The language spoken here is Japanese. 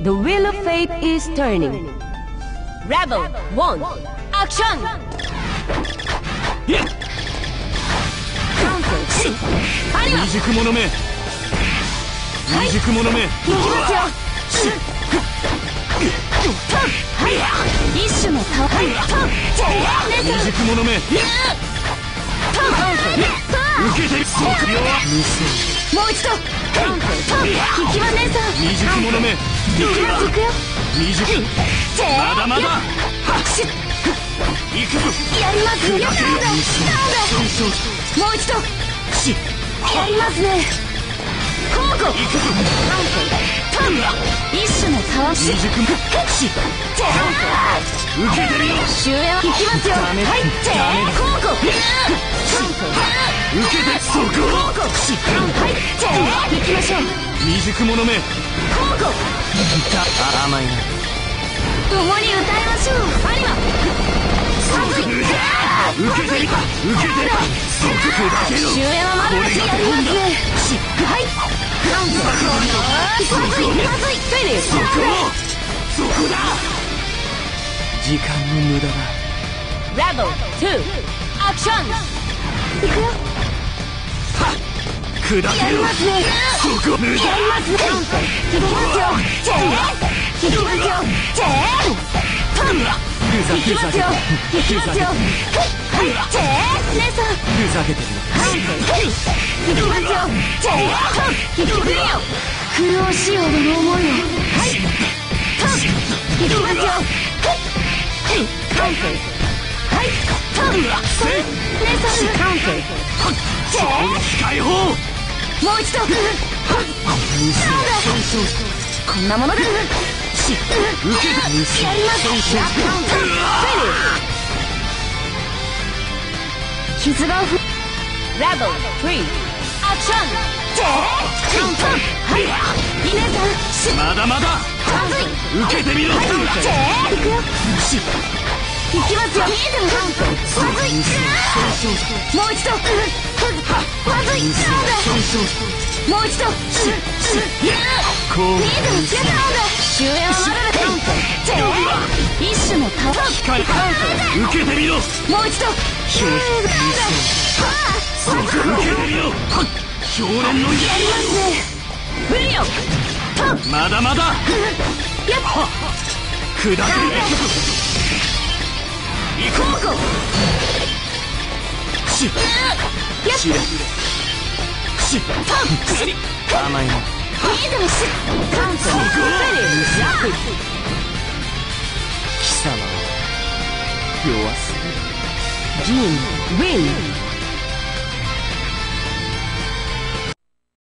The wheel of fate is turning. Rebel 1. Action! 未熟者め未熟者めいきますよ一種のタワー未熟者め受けて即秒はもう一度。引きま姉さ。ん未熟者め行くよ未熟まだまだ。拍手。行くぞ。やりますよなんだなんだもう一度。しやりますね。交互。行くぞ。タン一種のタワー未熟し受けてみろ終焉いきますよ。ダメだ。はい。ダメだ。交互受けて即応しはい行きましょう。未熟者。め交互甘いな共に歌いましょう。アニマ即受けてみ受けてみ即砕けろ終焉はまだまだやります。ねはいまずいまずいフェリス即応そこだ時間の無駄だ。Rebel 2 Action. 行くよ砕けろやりますねそこ無駄やりますね行きますよ。ジェー行きますよ。ジェーパン行きますよ。行きますよ。はいジェー姉さんふざけてる行きますよ。ジェーパン行きますよ。苦しいほどの思いをはいパン行きますよ。はいカウントはいパン姉さんカウントジェー解放もう一度。こんなものだ受けてみせやりますラップフェリー傷がふラボ3アクション。カウントはい。イネさんしまだまだ受けてみろ行きますよ見えてるカウントまずいもう一度まずいなんだもう一度見えてますよなんだ終焉はまだだカウントジェー一種のタワー光受けてみろもう一度少女即受けてみろ少年のやりますねブリオンパンまだまだやっ砕けろ行こ交互うしやっしれしパ